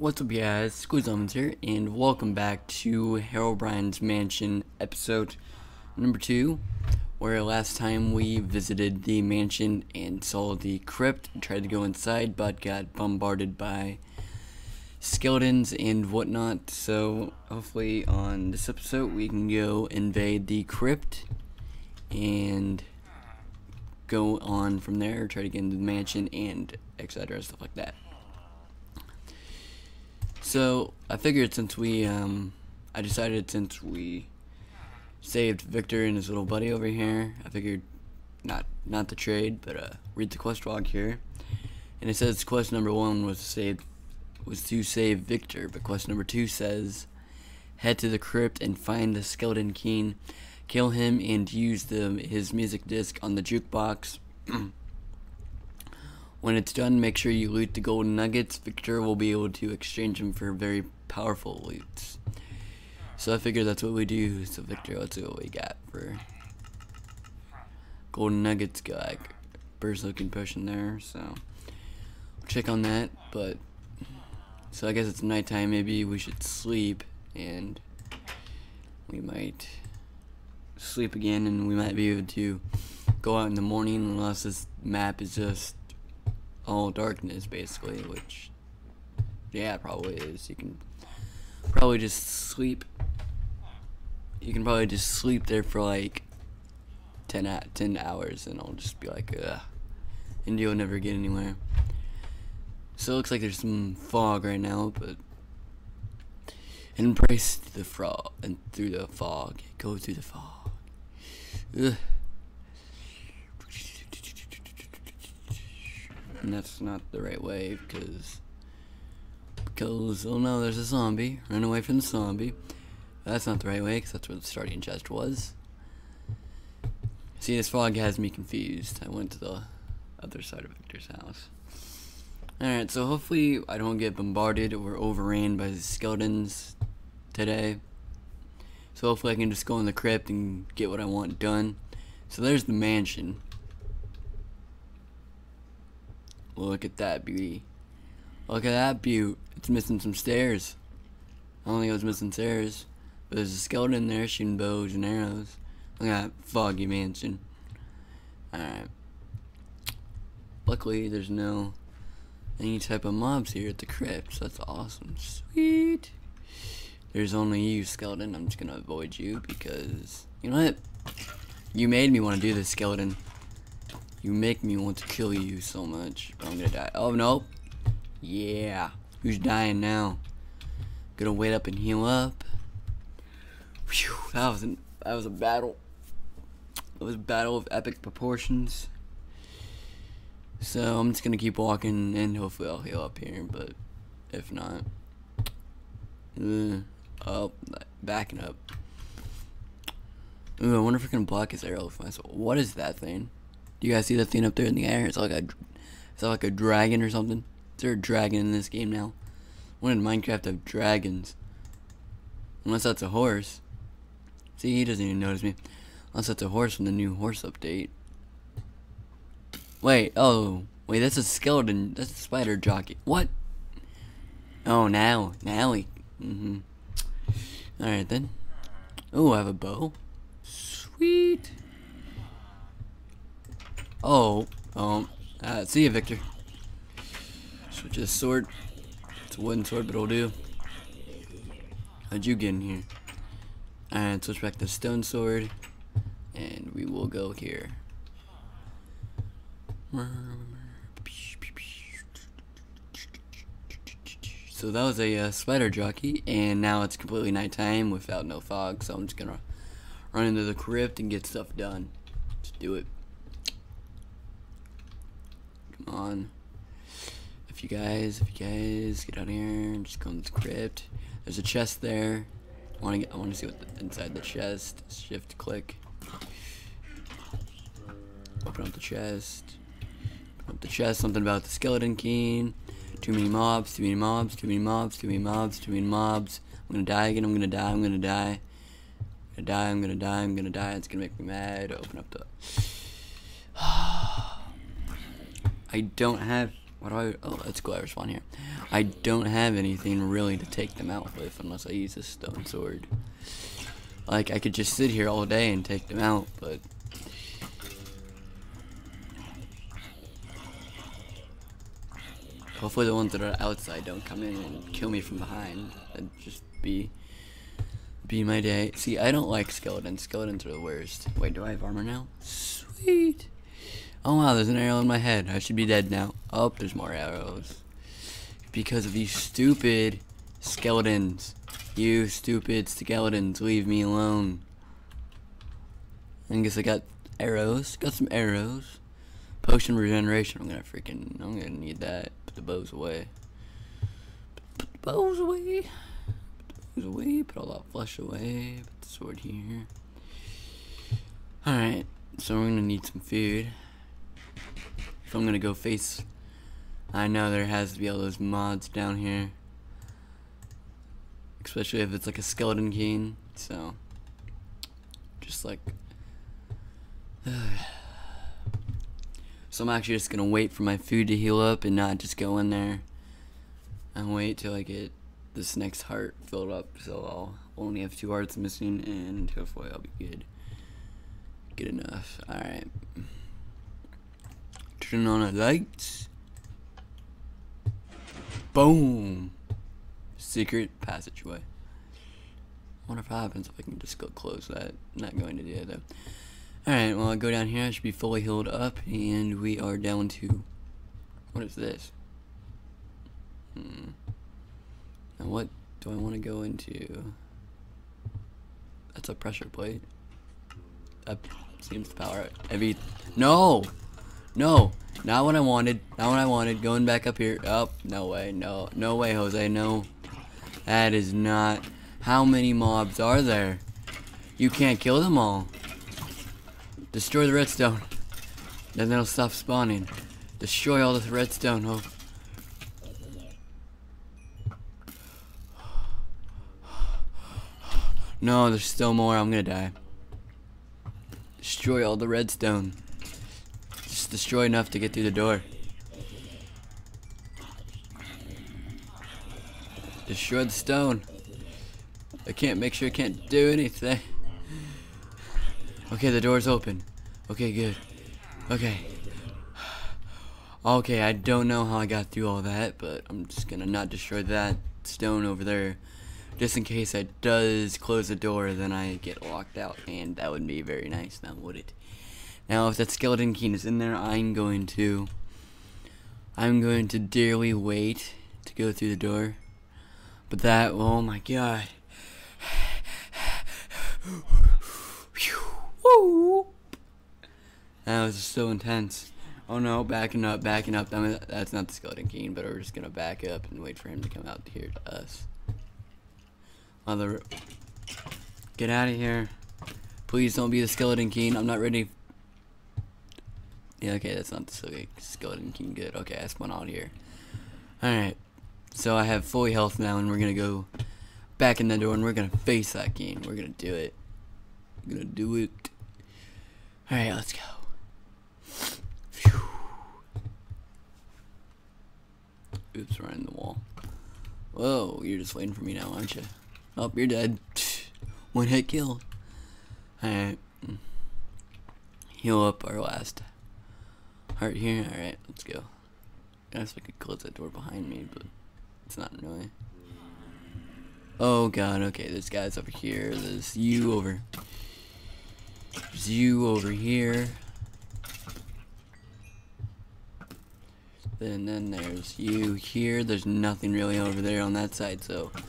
What's up guys, Squizzy Lemons here, and welcome back to Herobrine's Mansion episode number 2, where last time we visited the mansion and saw the crypt, tried to go inside, but got bombarded by skeletons and whatnot, so hopefully on this episode we can go invade the crypt, and go on from there, try to get into the mansion, and etc. stuff like that. So I figured since we, um, I decided since we saved Victor and his little buddy over here, I figured not not the trade, but uh, read the quest log here, and it says quest number one was to save was to save Victor, but quest number two says head to the crypt and find the skeleton king, kill him, and use the his music disc on the jukebox. When it's done, make sure you loot the golden nuggets. Victor will be able to exchange them for very powerful loots. So I figure that's what we do. So Victor, let's see what we got for golden nuggets. Got like burst looking potion there. So check on that. But so I guess it's nighttime. Maybe we should sleep and we might sleep again and we might be able to go out in the morning unless this map is just all darkness basically, which yeah, probably is. You can probably just sleep. You can probably just sleep there for like 10, 10 hours and I'll just be like, ugh. And you'll never get anywhere. So it looks like there's some fog right now, but embrace the frog and through the fog. Go through the fog. Ugh. And that's not the right way because because oh no there's a zombie. Run away from the zombie. That's not the right way because that's where the starting chest was. See this fog has me confused. I went to the other side of Victor's house. Alright so hopefully I don't get bombarded or overran by the skeletons today. So hopefully I can just go in the crypt and get what I want done. So there's the mansion Look at that beauty. Look at that beaut. It's missing some stairs. I don't think it was missing stairs. But there's a skeleton there shooting bows and arrows. Look at that foggy mansion. Alright. Luckily, there's no any type of mobs here at the crypt. So that's awesome. Sweet. There's only you, skeleton. I'm just gonna avoid you because you know what? You made me want to do this, skeleton. You make me want to kill you so much. But I'm gonna die. Oh, no. Yeah. Who's dying now? Gonna wait up and heal up. That was an, that was a battle. It was a battle of epic proportions. So I'm just gonna keep walking and hopefully I'll heal up here. But if not, uh, oh, backing up. Ooh, I wonder if I can block his arrow. What is that thing? Do you guys see that thing up there in the air? It's like a, it's like a dragon or something. Is there a dragon in this game now? When did Minecraft have dragons? Unless that's a horse. See, he doesn't even notice me. Unless that's a horse from the new horse update. Wait, oh, wait, that's a skeleton. That's a spider jockey. What? Oh, now, now he, mm-hmm. Alright then. Oh, I have a bow. Sweet. Oh, um, uh, see you, Victor. Switch this sword. It's a wooden sword, but it'll do. How'd you get in here? And switch back to stone sword, and we will go here. So that was a uh, spider jockey, and now it's completely nighttime without no fog, so I'm just gonna run into the crypt and get stuff done. Let's do it on. If you guys, if you guys get out here and just go in the crypt, there's a chest there. I want to get, I want to see what's inside the chest. Shift click. Open up the chest. Open up the chest. Something about the skeleton king. Too many mobs. Too many mobs. Too many mobs. Too many mobs. Too many mobs. I'm gonna die again. I'm gonna die. I'm gonna die. I'm gonna die. I'm gonna die. I'm gonna die. It's gonna make me mad. Open up the. I don't have What do I? Oh, let's go. I respawn here. I don't have anything really to take them out with unless I use a stone sword. Like I could just sit here all day and take them out, but hopefully the ones that are outside don't come in and kill me from behind. That'd just be be my day. See, I don't like skeletons. Skeletons are the worst. Wait, do I have armor now? Sweet. Oh wow, there's an arrow in my head. I should be dead now. Oh, there's more arrows. Because of these stupid skeletons. You stupid skeletons, leave me alone. I guess I got arrows. Got some arrows. Potion regeneration. I'm gonna freaking. I'm gonna need that. Put the bows away. Put the bows away. Put the bows away. Put all that flesh away. Put the sword here. Alright. So we're gonna need some food. If I'm gonna go face, I know there has to be all those mods down here. Especially if it's like a skeleton king, so just like so I'm actually just gonna wait for my food to heal up and not just go in there and wait till I get this next heart filled up so I'll only have two hearts missing and hopefully I'll be good. Good enough. Alright turn on the lights. Boom. Secret passageway. Wonder if that happens if I can just go close that. Not going to do it though. Alright, well I go down here, I should be fully healed up, and we are down to what is this? Hmm. Now what do I want to go into? That's a pressure plate. That seems to power every No! No, not what I wanted. Not what I wanted. Going back up here. Oh, no way. No, no way, Jose. No. That is not. How many mobs are there? You can't kill them all. Destroy the redstone. Then they'll stop spawning. Destroy all the redstone. Oh. No, there's still more. I'm gonna die. Destroy all the redstone destroy enough to get through the door. Destroy the stone. I can't make sure I can't do anything. Okay, the door's open. Okay, good. Okay. Okay, I don't know how I got through all that, but I'm just gonna not destroy that stone over there. Just in case it does close the door, then I get locked out, and that would be very nice now, would it? Now, if that skeleton king is in there, I'm going to, I'm going to dearly wait to go through the door. But that, oh my god. That was so intense. Oh no, backing up, backing up. That's not the skeleton king, but we're just gonna back up and wait for him to come out here to us. Mother, get out of here. Please don't be the skeleton king. I'm not ready yeah, okay, that's not the skeleton king good. Okay, I spun out here. Alright, so I have fully health now, and we're gonna go back in the door, and we're gonna face that king. We're gonna do it. We're gonna do it. Alright, let's go. Phew. Oops, right in the wall. Whoa, you're just waiting for me now, aren't you? Oh, you're dead. One hit kill. Alright. Heal up our last Heart here? Alright, let's go. I guess I could close that door behind me, but it's not really. Oh god, okay, this guy's over here. There's you over. There's you over here. And then there's you here. There's nothing really over there on that side, so I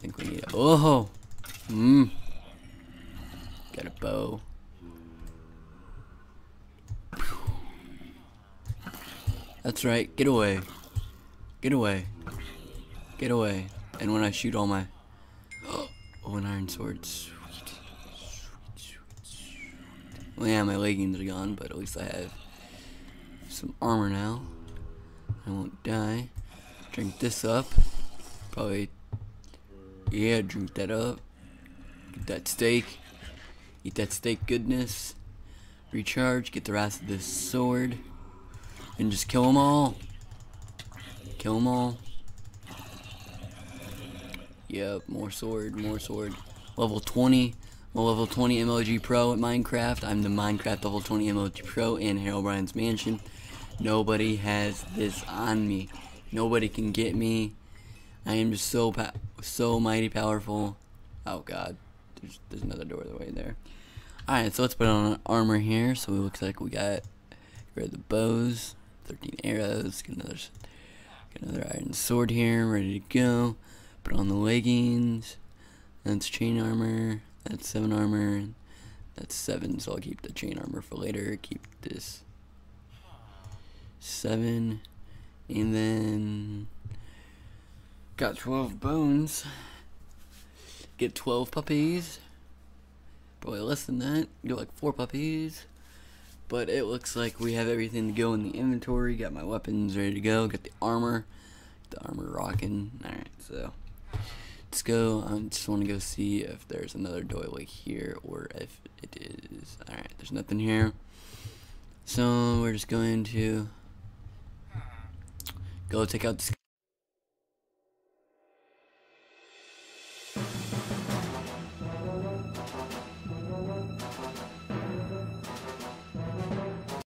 think we need a oh mmm. Got a bow. That's right, get away. Get away. Get away. And when I shoot all my... Oh, an iron sword. Sweet. Sweet, sweet, Well, yeah, my leggings are gone, but at least I have some armor now. I won't die. Drink this up. Probably... Yeah, drink that up. Get that steak. Eat that steak goodness. Recharge. Get the rest of this sword and just kill them all. Kill them all. Yep, more sword, more sword. Level 20. I'm a level 20 MLG Pro at Minecraft. I'm the Minecraft level 20 MLG Pro in Herobrine's Mansion. Nobody has this on me. Nobody can get me. I am just so so mighty powerful. Oh god. There's, there's another door the way there. Alright, so let's put on armor here. So it looks like we got rid of the bows, 13 arrows, get another, get another iron sword here, ready to go. Put on the leggings. That's chain armor. That's 7 armor. That's 7, so I'll keep the chain armor for later. Keep this 7. And then got 12 bones. Get 12 puppies. Probably less than that. Get like 4 puppies. But it looks like we have everything to go in the inventory. Got my weapons ready to go. Got the armor. The armor rocking. Alright, so let's go. I just want to go see if there's another doily here or if it is. Alright, there's nothing here. So we're just going to go take out this